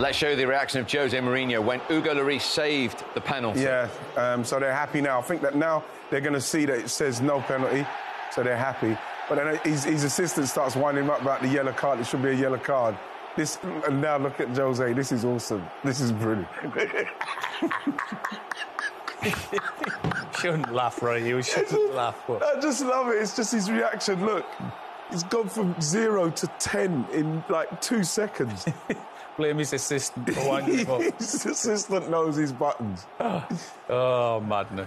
Let's show you the reaction of Jose Mourinho when Hugo Lloris saved the penalty. Yeah, um, so they're happy now. I think that now they're going to see that it says no penalty, so they're happy. But then his, his assistant starts winding him up about the yellow card. It should be a yellow card. This and now look at Jose. This is awesome. This is brilliant. shouldn't laugh, right? You shouldn't laugh. But... I just love it. It's just his reaction. Look, he's gone from zero to ten in like two seconds. Blame his assistant for winding him up. his assistant knows his buttons. oh, madness.